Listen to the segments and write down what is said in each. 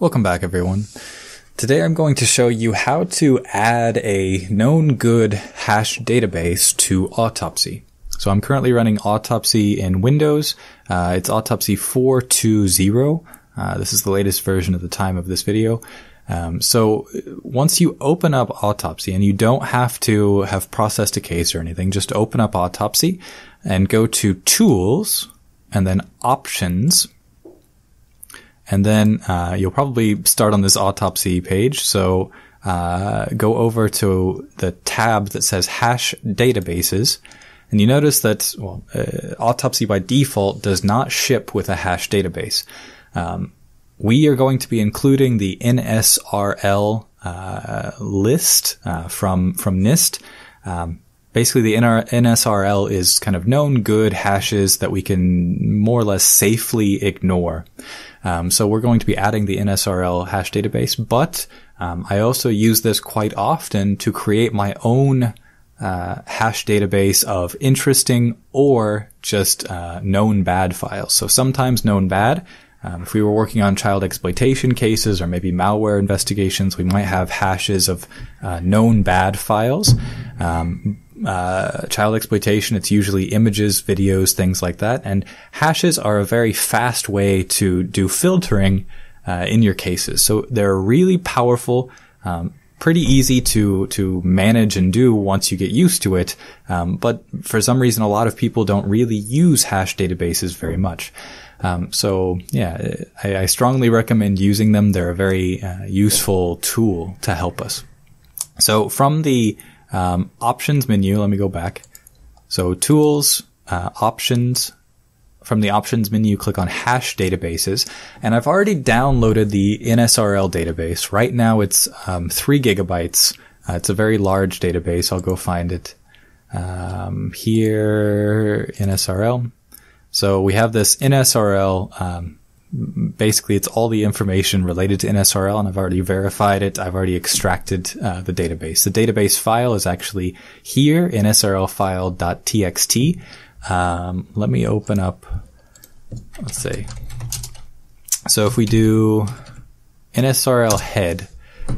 Welcome back everyone. Today I'm going to show you how to add a known good hash database to Autopsy. So I'm currently running Autopsy in Windows. Uh, it's Autopsy 420. Uh, this is the latest version at the time of this video. Um, so once you open up Autopsy, and you don't have to have processed a case or anything, just open up Autopsy and go to Tools and then Options and then uh, you'll probably start on this autopsy page. So uh, go over to the tab that says hash databases. And you notice that well, uh, autopsy by default does not ship with a hash database. Um, we are going to be including the NSRL uh, list uh, from from NIST. Um, basically, the NSRL is kind of known good hashes that we can more or less safely ignore. Um, so we're going to be adding the NSRL hash database, but um, I also use this quite often to create my own uh, hash database of interesting or just uh, known bad files. So sometimes known bad. Um, if we were working on child exploitation cases or maybe malware investigations, we might have hashes of uh, known bad files. Um, uh, child exploitation, it's usually images, videos, things like that. And hashes are a very fast way to do filtering uh, in your cases. So they're really powerful, um, pretty easy to to manage and do once you get used to it. Um, but for some reason, a lot of people don't really use hash databases very much. Um, so yeah, I, I, strongly recommend using them. They're a very uh, useful tool to help us. So from the um, options menu, let me go back. So tools, uh, options. From the options menu, click on hash databases. And I've already downloaded the NSRL database. Right now it's um, three gigabytes. Uh, it's a very large database. I'll go find it. Um, here, NSRL. So we have this NSRL um, basically it's all the information related to NSRL and I've already verified it. I've already extracted uh, the database. The database file is actually here, nsrlfile.txt. Um, let me open up, let's see. So if we do NSRL head,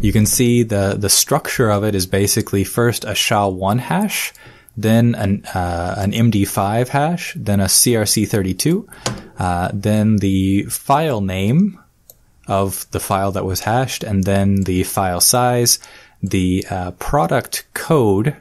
you can see the, the structure of it is basically first a SHA-1 hash, then an, uh, an MD5 hash, then a CRC32, uh, then the file name of the file that was hashed, and then the file size, the uh, product code,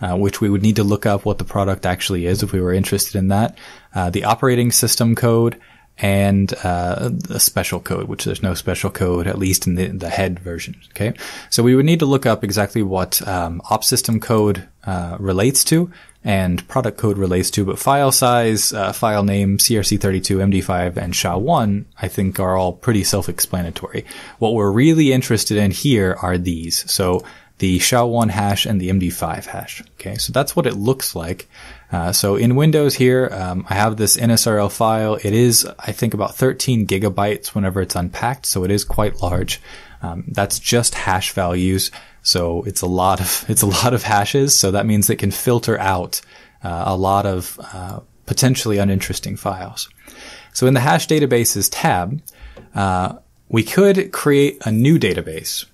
uh, which we would need to look up what the product actually is if we were interested in that, uh, the operating system code, and uh, a special code, which there's no special code, at least in the, the head version. Okay, so we would need to look up exactly what um, op system code uh, relates to and product code relates to, but file size, uh, file name, CRC32, MD5, and SHA-1, I think are all pretty self-explanatory. What we're really interested in here are these. So the SHA-1 hash and the MD5 hash. Okay, so that's what it looks like. Uh, so in Windows here, um, I have this NSRL file. It is, I think, about 13 gigabytes whenever it's unpacked, so it is quite large. Um, that's just hash values. So it's a lot of it's a lot of hashes. So that means it can filter out uh, a lot of uh, potentially uninteresting files. So in the hash databases tab, uh, we could create a new database.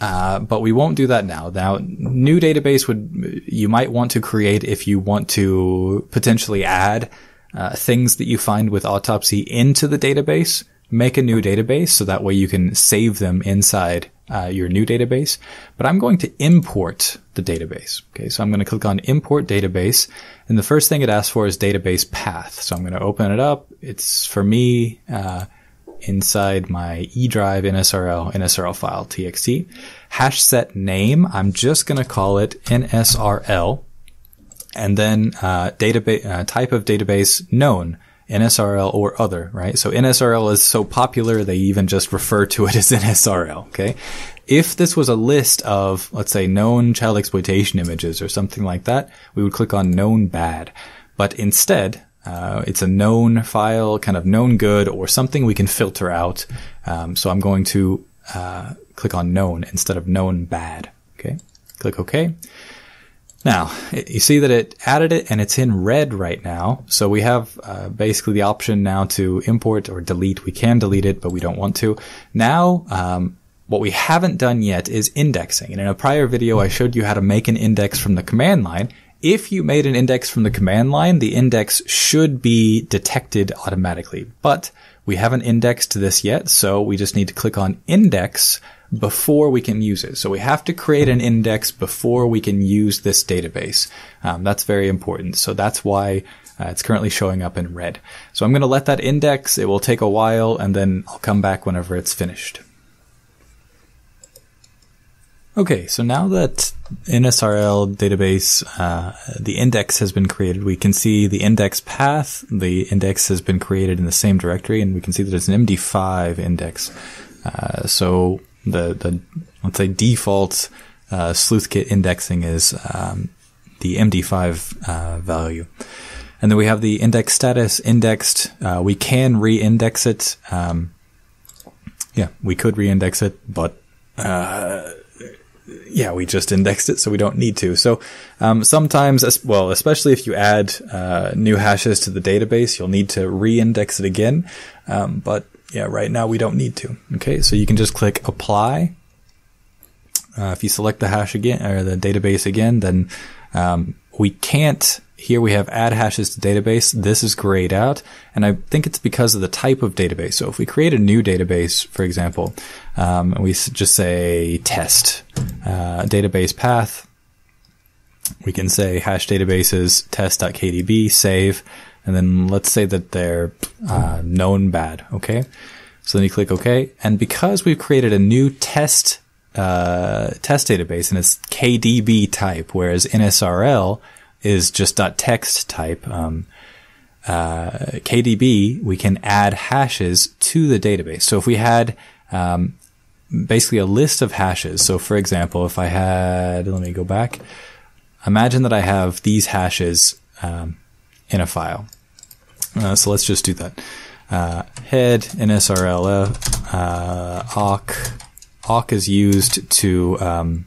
Uh, but we won't do that now. Now, new database would you might want to create if you want to potentially add uh, things that you find with autopsy into the database. Make a new database so that way you can save them inside uh, your new database, but I'm going to import the database. Okay, so I'm going to click on import database, and the first thing it asks for is database path. So I'm going to open it up. It's for me uh, inside my E drive NSRL NSRL file txt. Hash set name. I'm just going to call it NSRL, and then uh, database uh, type of database known. NSRL or other, right? So NSRL is so popular, they even just refer to it as NSRL, okay? If this was a list of, let's say, known child exploitation images or something like that, we would click on known bad. But instead, uh, it's a known file, kind of known good, or something we can filter out. Um, so I'm going to uh, click on known instead of known bad. Okay, click OK. Now, you see that it added it and it's in red right now. So we have uh, basically the option now to import or delete. We can delete it, but we don't want to. Now, um, what we haven't done yet is indexing. And in a prior video, I showed you how to make an index from the command line. If you made an index from the command line, the index should be detected automatically. But we haven't indexed this yet, so we just need to click on index before we can use it. So we have to create an index before we can use this database. Um, that's very important. So that's why uh, it's currently showing up in red. So I'm going to let that index. It will take a while and then I'll come back whenever it's finished. Okay, so now that NSRL database, uh, the index has been created, we can see the index path, the index has been created in the same directory, and we can see that it's an MD5 index. Uh, so the the let's say default uh, sleuthkit indexing is um, the MD5 uh, value. And then we have the index status indexed. Uh, we can re-index it. Um, yeah, we could re-index it, but uh, yeah, we just indexed it, so we don't need to. So um, sometimes, well, especially if you add uh, new hashes to the database, you'll need to re-index it again. Um, but yeah, right now we don't need to. Okay, so you can just click apply. Uh, if you select the hash again or the database again, then um, we can't. Here we have add hashes to database. This is grayed out, and I think it's because of the type of database. So if we create a new database, for example, um, we just say test uh, database path. We can say hash databases test.kdb save and then let's say that they're uh, known bad. Okay, so then you click OK, and because we've created a new test uh, test database and it's KDB type, whereas NSRL is just .text type. Um, uh, KDB, we can add hashes to the database. So if we had um, basically a list of hashes. So for example, if I had, let me go back. Imagine that I have these hashes um, in a file. Uh, so let's just do that. Uh, head nsrl uh, awk awk is used to um,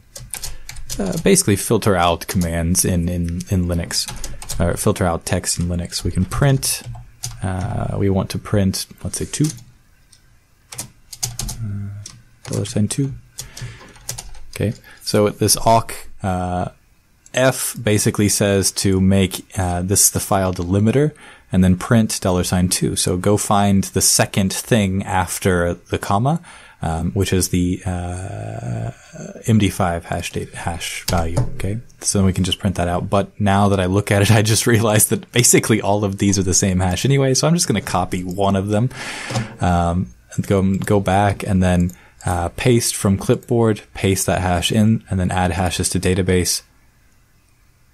uh, basically filter out commands in in in Linux or filter out text in Linux. We can print. Uh, we want to print. Let's say two. Uh, dollar sign two. Okay, so this awk uh, f basically says to make uh, this the file delimiter and then print dollar sign two. So go find the second thing after the comma, um, which is the uh, MD5 hash hash value. Okay, so we can just print that out. But now that I look at it, I just realized that basically all of these are the same hash anyway. So I'm just going to copy one of them, um, and go go back and then uh, paste from clipboard, paste that hash in, and then add hashes to database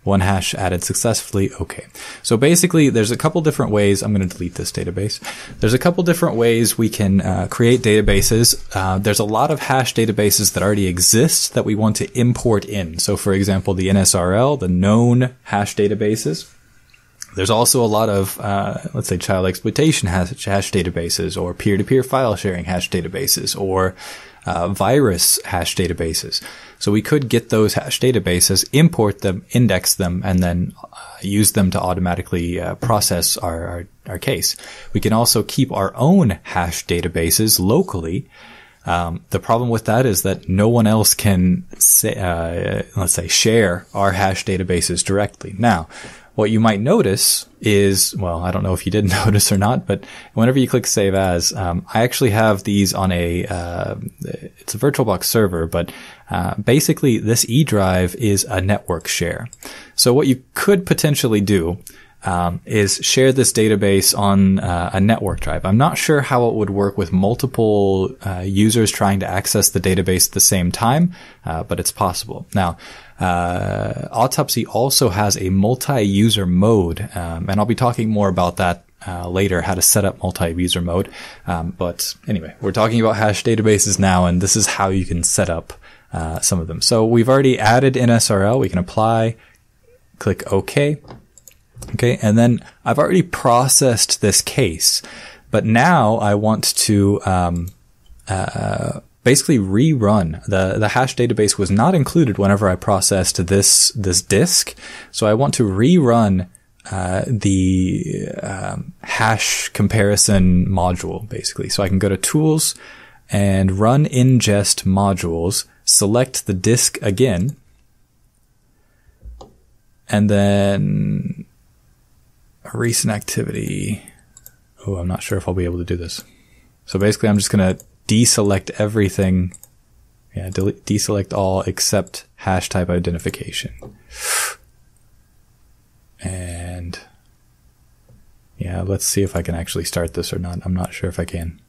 one hash added successfully. Okay. So basically, there's a couple different ways. I'm going to delete this database. There's a couple different ways we can uh, create databases. Uh, there's a lot of hash databases that already exist that we want to import in. So for example, the NSRL, the known hash databases. There's also a lot of, uh, let's say, child exploitation hash, hash databases or peer-to-peer file sharing hash databases or uh, virus hash databases. So we could get those hash databases, import them, index them, and then uh, use them to automatically uh, process our, our, our, case. We can also keep our own hash databases locally. Um, the problem with that is that no one else can say, uh, let's say, share our hash databases directly. Now, what you might notice is, well, I don't know if you did notice or not, but whenever you click save as, um, I actually have these on a, uh, it's a VirtualBox server, but uh, basically this E drive is a network share. So what you could potentially do um, is share this database on uh, a network drive. I'm not sure how it would work with multiple uh, users trying to access the database at the same time, uh, but it's possible. Now, uh, Autopsy also has a multi-user mode, um, and I'll be talking more about that uh, later, how to set up multi-user mode. Um, but anyway, we're talking about hash databases now, and this is how you can set up uh, some of them. So we've already added NSRL. We can apply, click OK. Okay, and then I've already processed this case, but now I want to um, uh, basically rerun the the hash database was not included whenever I processed this this disk, so I want to rerun uh, the um, hash comparison module basically. So I can go to Tools and run ingest modules, select the disk again, and then a recent activity. Oh, I'm not sure if I'll be able to do this. So basically, I'm just going to deselect everything. Yeah, delete, deselect all except hash type identification. And yeah, let's see if I can actually start this or not. I'm not sure if I can.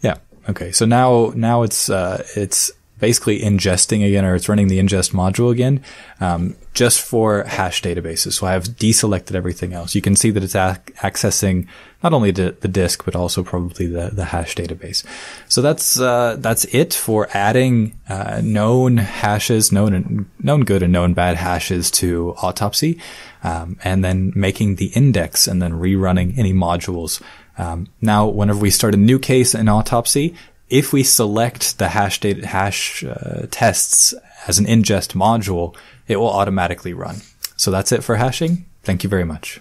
Yeah. Okay. So now, now it's, uh, it's basically ingesting again, or it's running the ingest module again, um, just for hash databases. So I have deselected everything else. You can see that it's ac- accessing not only the, the, disk, but also probably the, the hash database. So that's, uh, that's it for adding, uh, known hashes, known and, known good and known bad hashes to autopsy, um, and then making the index and then rerunning any modules um, now, whenever we start a new case in autopsy, if we select the hash data hash uh, tests as an ingest module, it will automatically run. So that's it for hashing. Thank you very much.